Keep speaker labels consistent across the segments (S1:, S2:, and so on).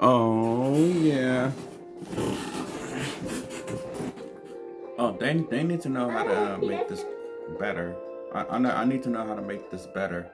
S1: Oh yeah. Oh, they they need to know how to uh, make this better. I I, know, I need to know how to make this better.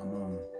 S1: Come on.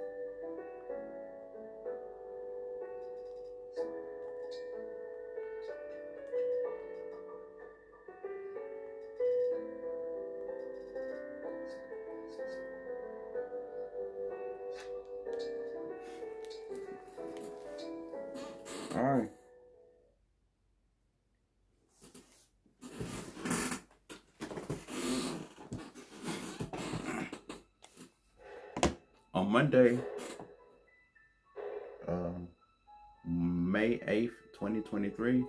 S1: On Monday, um, May 8th, 2023,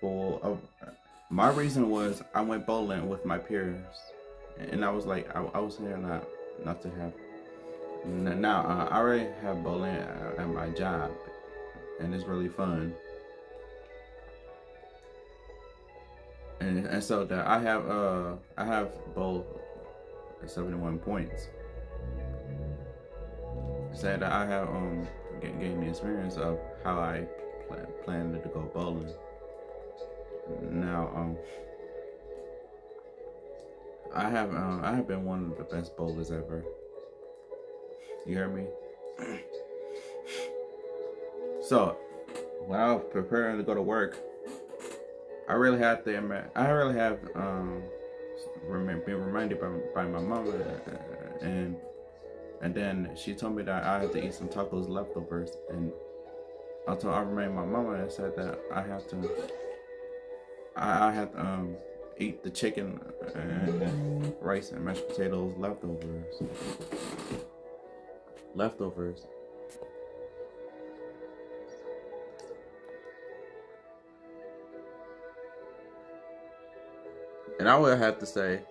S1: for uh, my reason was I went bowling with my peers, and I was like, I, I was here not not to have. Now uh, I already have bowling at at my job, and it's really fun. And, and so that I have uh I have both 71 points. Said that I have um ga- gained the experience of how I pla- planned to go bowling. Now um I have um I have been one of the best bowlers ever. You hear me? So was preparing to go to work, I really had to I really have um been reminded by by my mother uh, and and then she told me that I had to eat some tacos leftovers. And I told I reminded my mama and said that I have to I, I had to um eat the chicken and rice and mashed potatoes leftovers. Leftovers. And I would have to say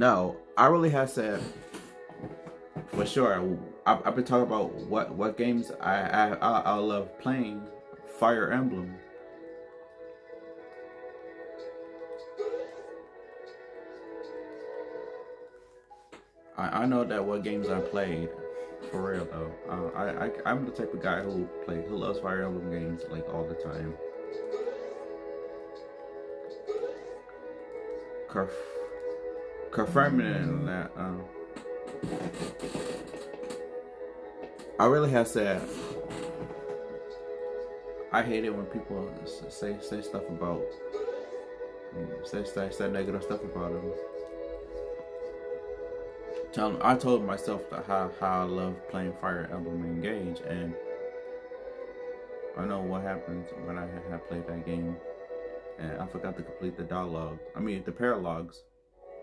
S1: No, I really have said for sure. I, I've been talking about what what games I I I, love playing. Fire Emblem. I, I know that what games I played for real though. Uh, I, I I'm the type of guy who play who loves Fire Emblem games like all the time. Conf- confirming that um, I really have said I hate it when people say say stuff about say say, say negative stuff about them. Tell I told myself that how how I love playing Fire Emblem Engage, and I know what happens when I have played that game, and I forgot to complete the dialogue. I mean the paralogs,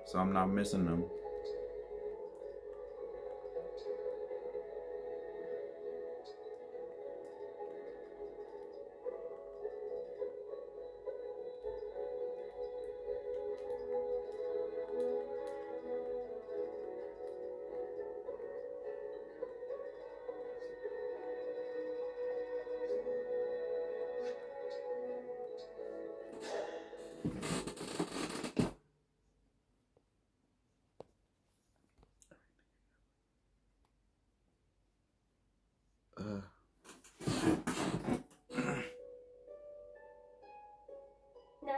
S1: so I'm not missing them.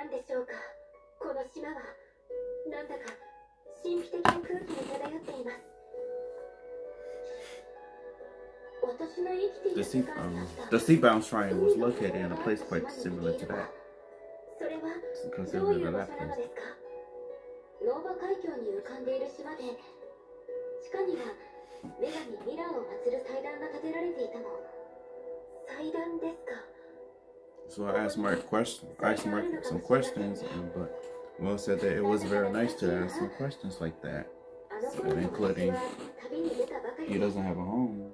S2: 何でしょうか？この島はなんだか神秘的な空気が漂っています。私の生きている
S1: sea
S2: 世界に
S1: um,
S2: あった。
S1: the Seabound Shrine was located in a place quite similar to that.
S2: それはどういう場所なの.ですか？ノーバ海峡に浮かんでいる島で地下には女神ミラーを祀る祭壇が建てられていたの。祭壇ですか？
S1: So I asked Mark question, I asked Mark some questions, and, but Will said that it was very nice to ask some questions like that, including he doesn't have a home.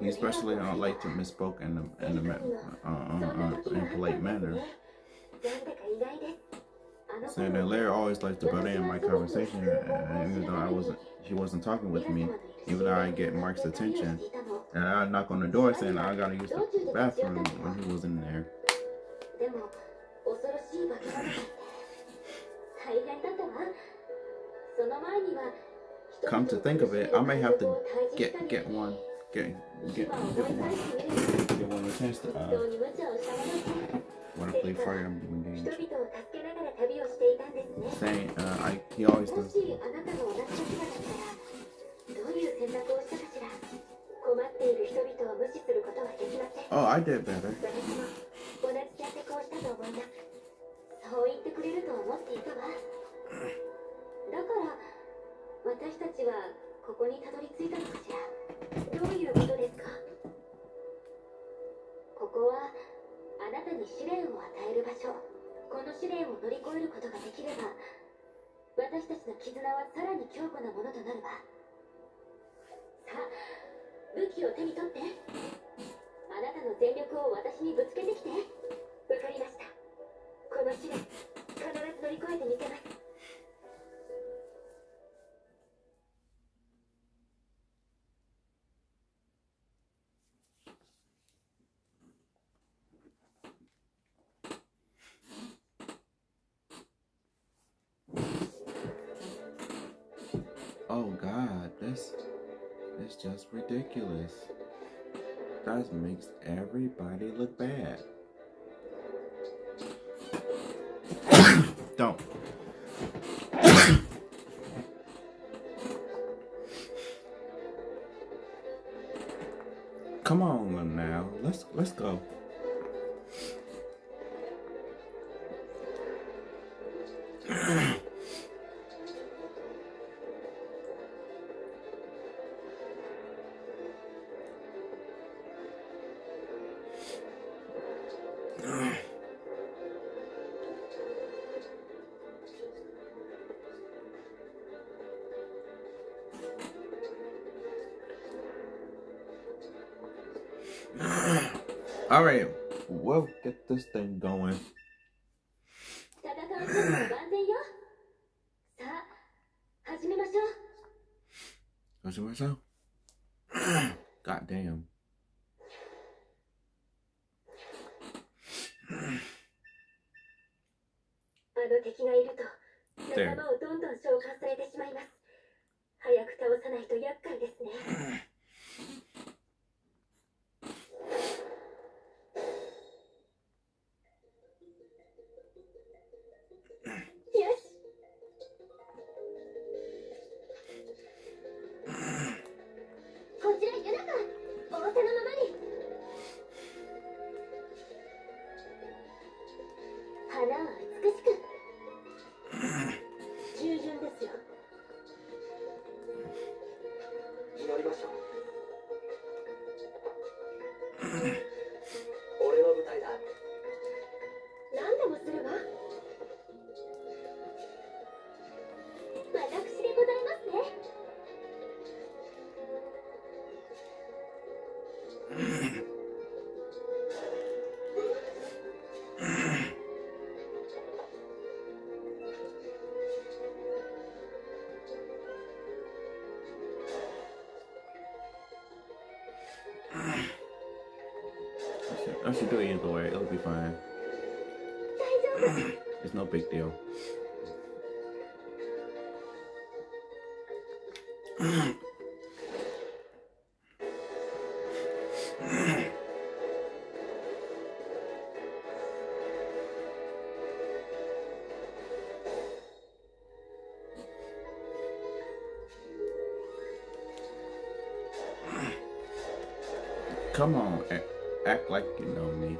S1: He especially
S2: I
S1: don't like to misspoke in a, in a uh, uh, uh,
S2: impolite
S1: manner. Saying that Larry always liked to butt in my conversation, even though I wasn't, he wasn't talking with me even though I get Mark's attention. And I knock on the door saying I gotta use the bathroom when he was in there. Come to think of it, I may have to get get one get get, get one get one a chance to uh want to play fire emblem games. Saying uh, I he always does. Oh, I did better.
S2: 私も同じ選択をしたと思いますそう言ってくれると思っていたわ。だから私たちはここにたどり着いたのかしら？どういうことですか？ここはあなたに試練を与える場所。この試練を乗り越えることができれば私たちの絆はさらに強固なものとなるわ武器を手に取って。あなたの全力を私にぶつけてきて。わかりました。この試練必ず乗り越えてみせます。
S1: Ridiculous. That makes everybody look bad. Don't. All right, we'll get this thing going. I should do it either way. It'll be fine. it's no big deal. Come on act like you know me.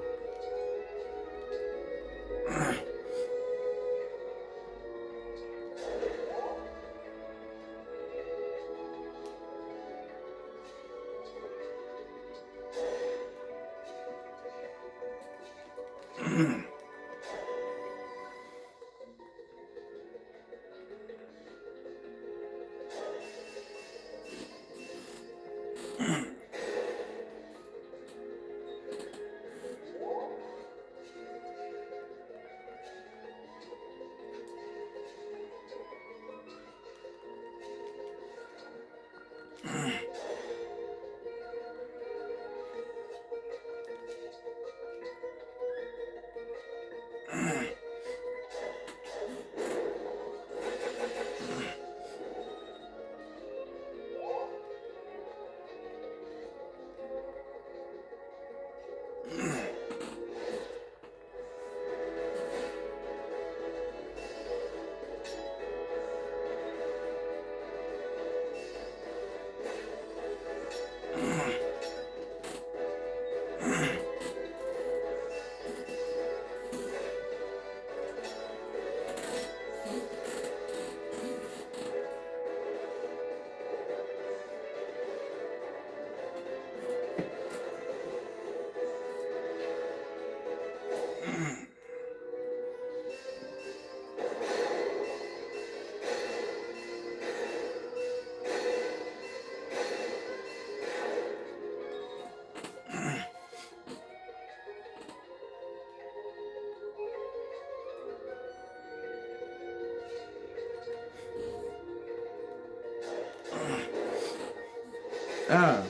S1: Ah,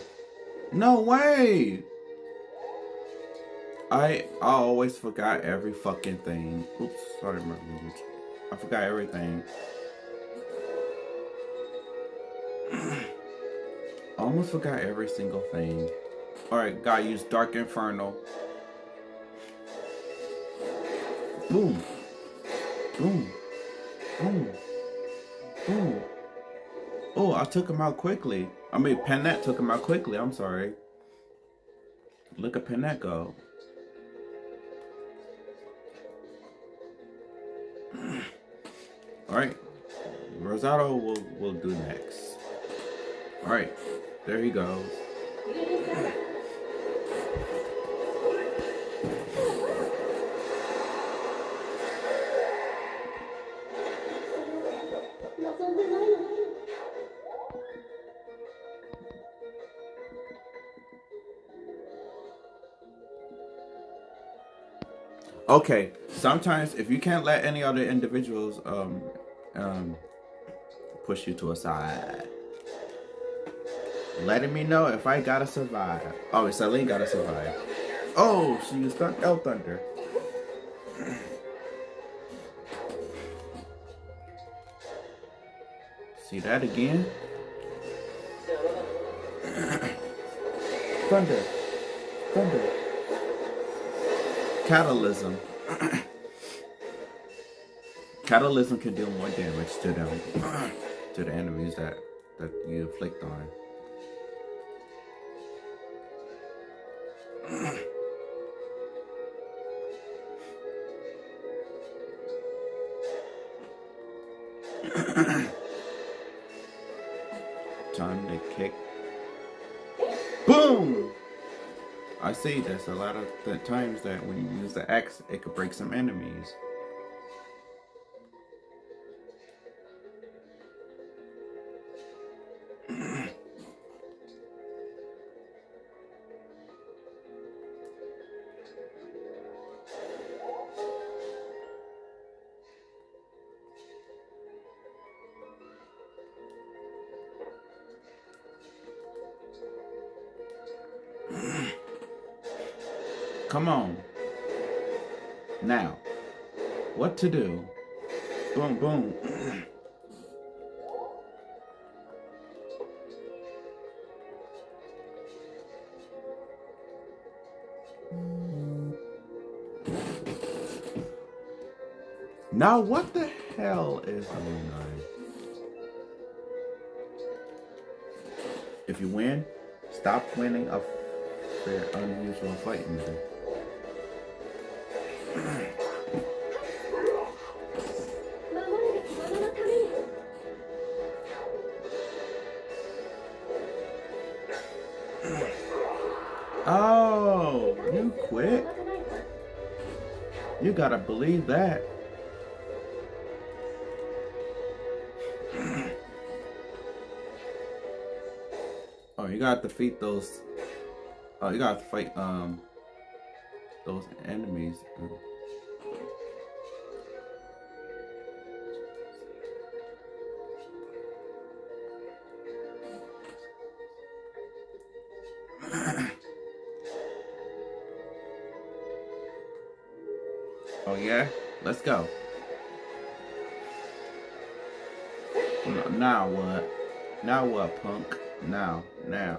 S1: no way. I I always forgot every fucking thing. Oops, sorry, my language. I forgot everything. Almost forgot every single thing. Alright, gotta use Dark Inferno. Boom. Boom. Boom. Boom. Oh, I took him out quickly. I mean, Panette took him out quickly. I'm sorry. Look at Panette go. All right. Rosado will, will do next. All right. There he goes. Okay, sometimes if you can't let any other individuals um, um, push you to a side, letting me know if I gotta survive. Oh, Celine gotta survive. Oh, she used th El Thunder. See that again? Thunder. Thunder. Catalysm. Catalysm can deal more damage to them, to the enemies that, that you inflict on. See there's a lot of the times that when you use the axe, it could break some enemies. Now, what to do? Boom, boom. Now, what the hell is going on? If you win, stop winning a fair, unusual fighting today. You gotta believe that. Oh, you gotta defeat those. Oh, you gotta fight um those enemies. Oh yeah, let's go. Now what? Now what, punk? Now, now.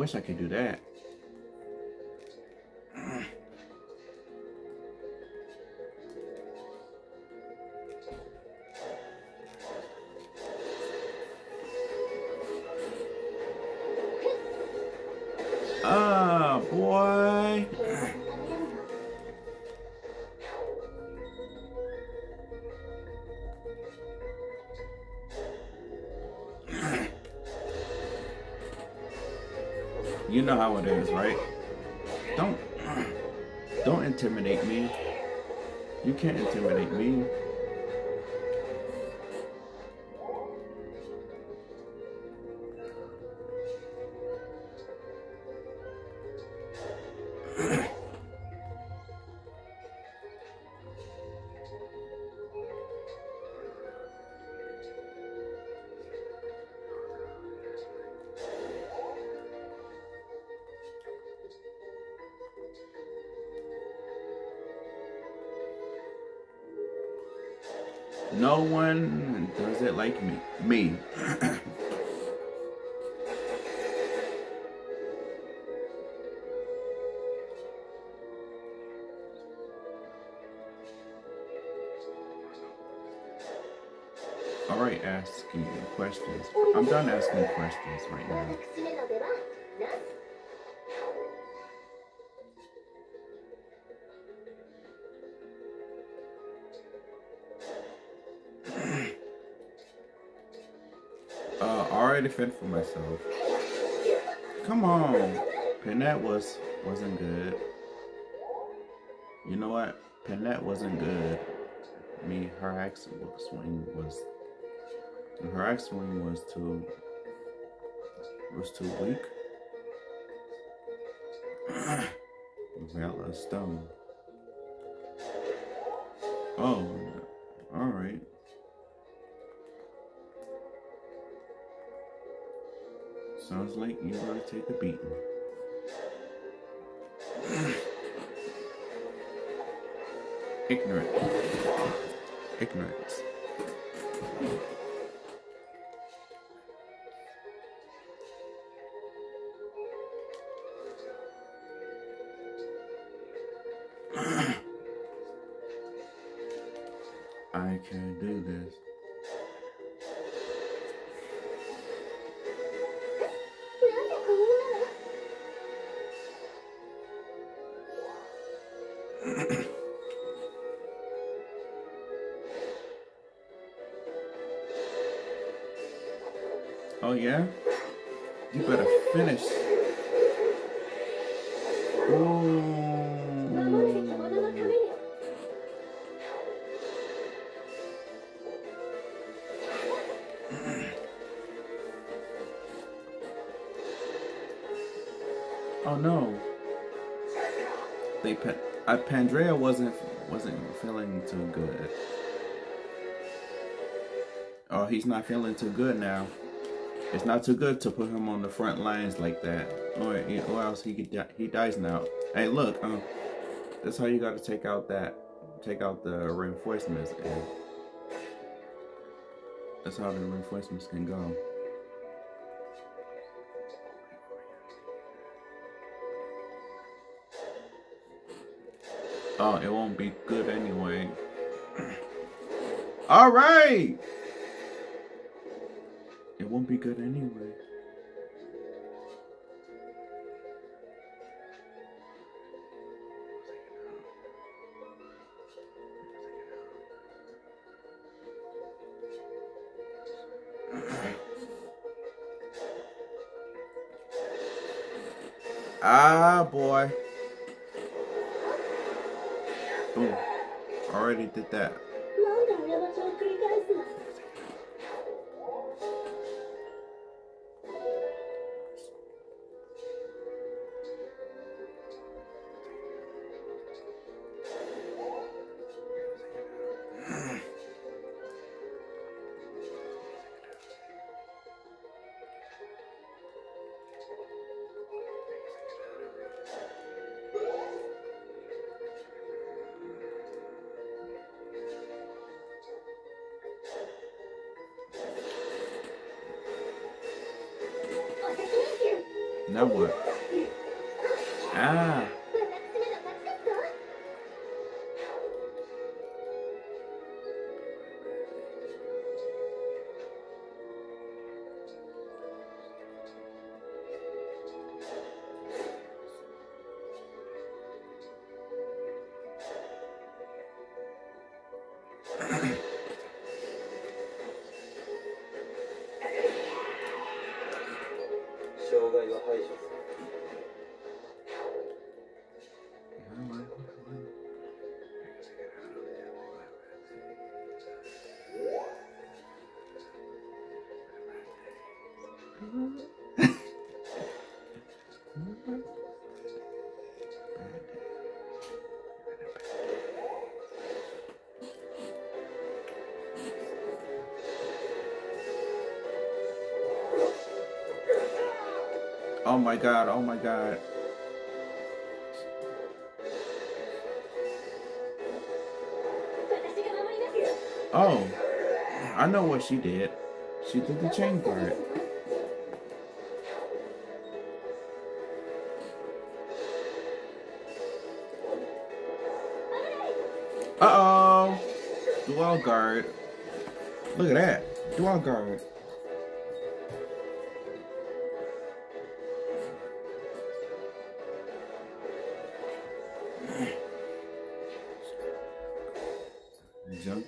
S1: Wish I could do that. You know how it is, right? Don't don't intimidate me. You can't intimidate me. done asking questions right now. uh, already fend for myself. Come on. Panette was wasn't good. You know what? Panette wasn't good. Me, her accent swing was her axe swing was too was too weak. Valor stone. Oh, all right. Sounds like you're gonna take a beating. Ignorant. Ignorance. Oh yeah? You better finish. Pandreo wasn't wasn't feeling too good. Oh, he's not feeling too good now. It's not too good to put him on the front lines like that, or, or else he could di- he dies now. Hey, look, um, that's how you got to take out that take out the reinforcements. And That's how the reinforcements can go. Oh, it won't be good anyway. All right. It won't be good anyway. Ah, boy. Boom. Already did that. Ah. Oh my god, oh my god. Oh, I know what she did. She did the chain part. Uh-oh. Dual guard. Look at that. Dual guard.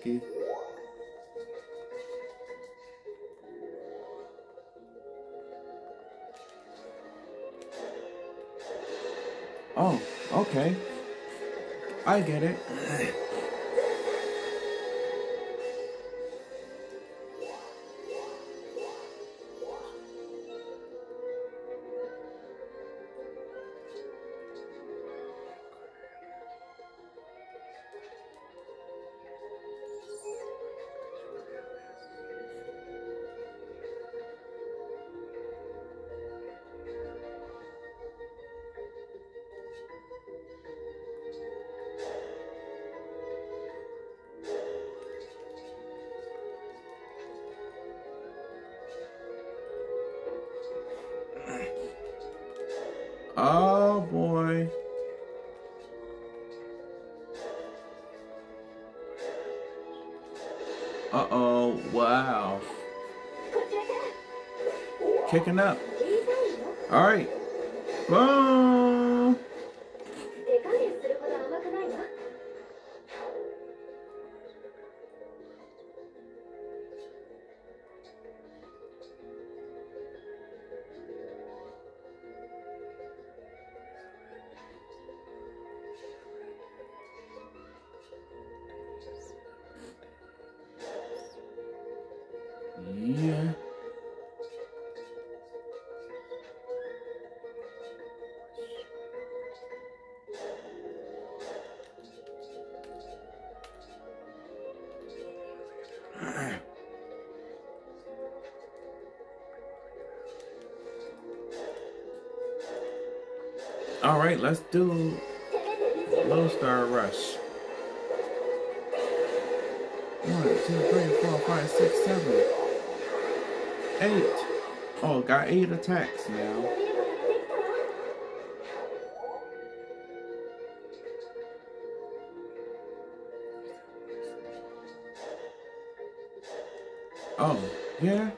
S1: Junkie. Oh, okay. I get it. kicking up.
S2: All
S1: right. Boom. All right, let's do Lodestar Rush. One, two, three, four, five, six, seven, eight. Oh, got eight attacks now. Oh, yeah.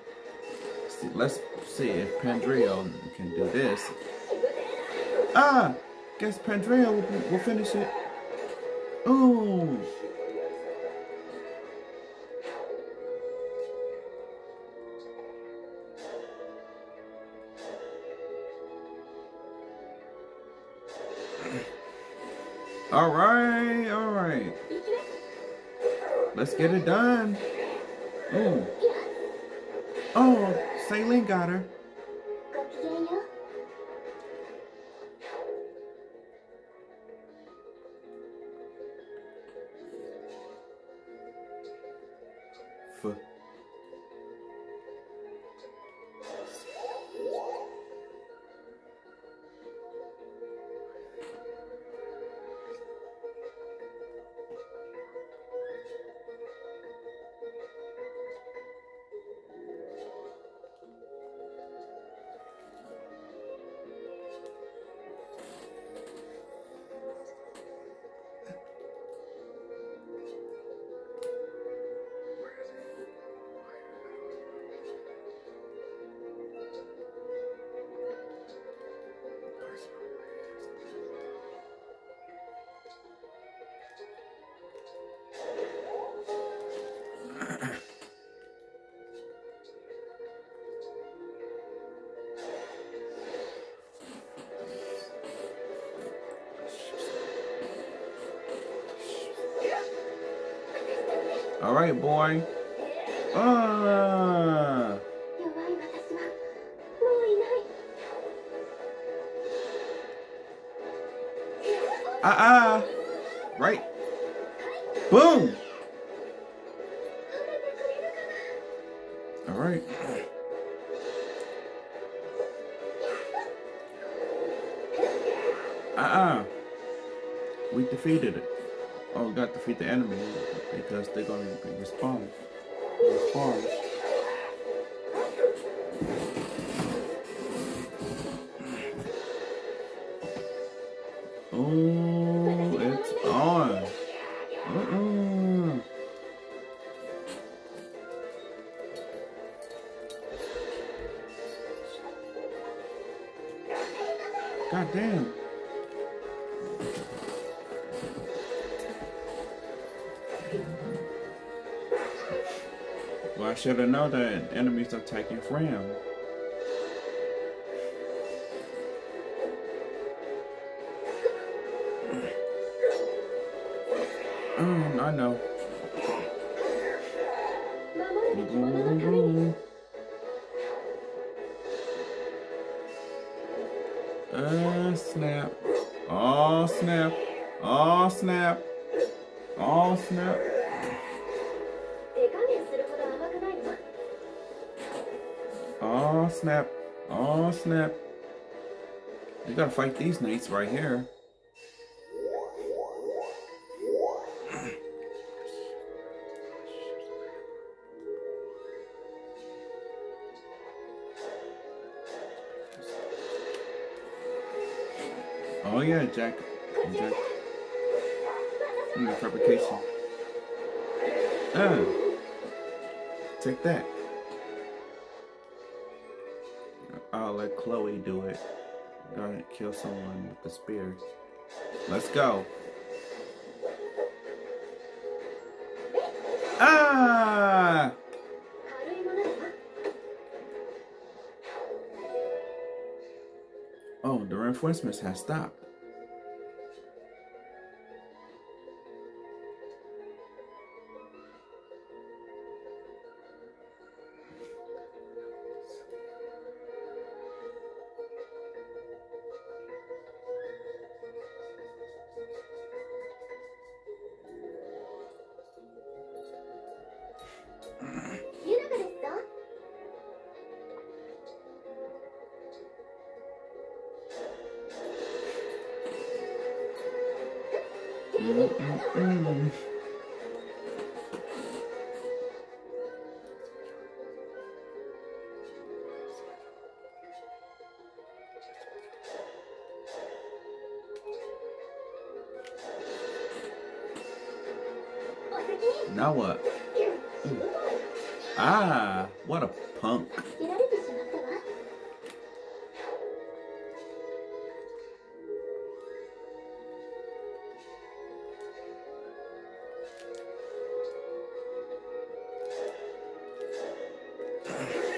S1: Let's see, let's see if Pandreo can do this. Ah! Guess Pandreo will, be, will finish it. Ooh! All right, all right. Let's get it done. Mustafa. right, boy. Ah. Ah, right. Boom. All right. Ah, uh we defeated it. Got to defeat the enemy because they're gonna respawn. Respawn. Oh, should have known that enemies attacking from Mm, I know.
S2: Mama,
S1: uh, snap. Oh, snap. Oh, snap. Oh, snap. Oh, snap. Oh, snap. You gotta fight these knights right here. Oh yeah, Jack. Jack. Mm, fabrication. Uh, take that. let Chloe do it. Gonna kill someone with the spear. Let's go. Ah! Oh, the reinforcements have stopped.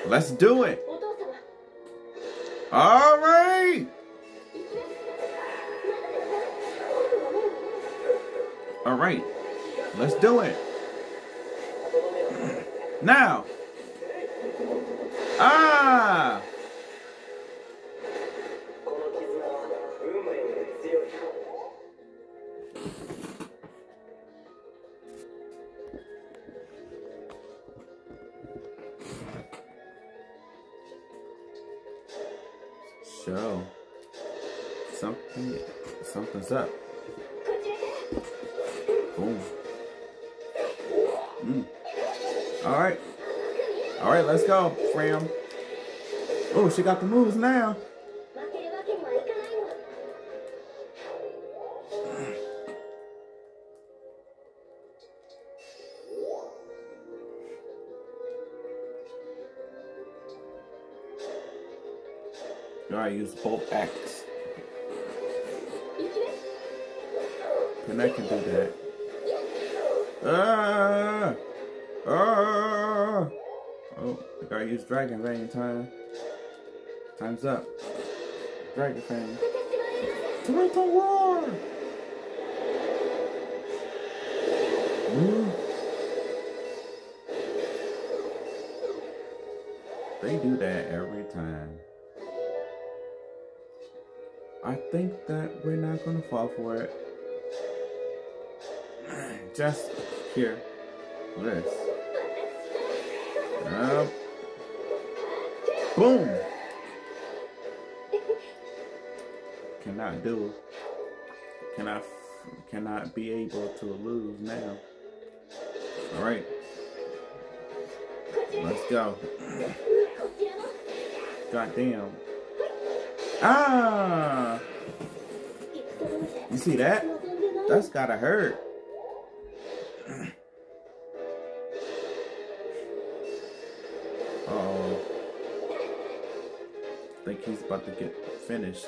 S1: Let's do it. All right. All right. Let's do it. Now. Ah. she got the moves now. I use both
S2: acts.
S1: And I can do that. Ah! Ah! Oh, I gotta use Dragon Vein time. Time's up. Dragon Fang. Toronto War! Ooh. They do that every time. I think that we're not gonna fall for it. Just here. This. Up. Boom! cannot do, cannot cannot be able to lose now. All right, let's go. Goddamn. Ah! You see that? That's gotta hurt. Uh oh. I think he's about to get finished.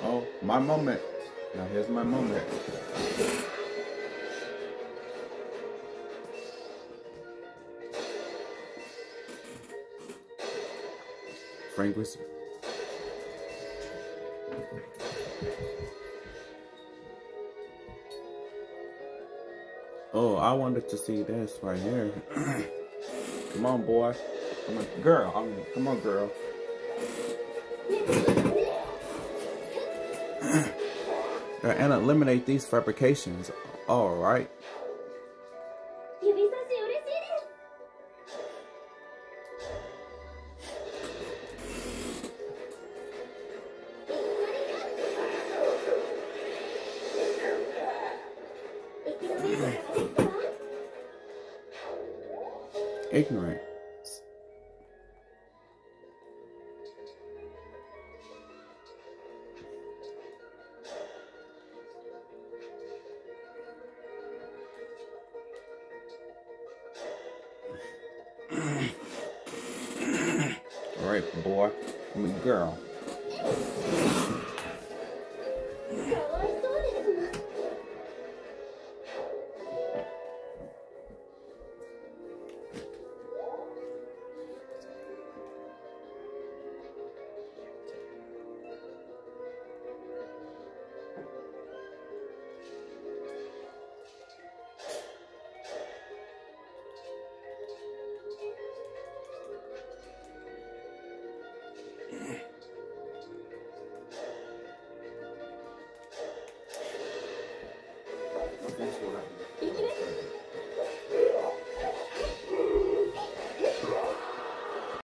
S1: Oh, my moment. Now here's my moment. Frank. Oh, I wanted to see this right here. come on, boy. Come on, girl. I come on, girl. And eliminate these fabrications. All right. Ignorant.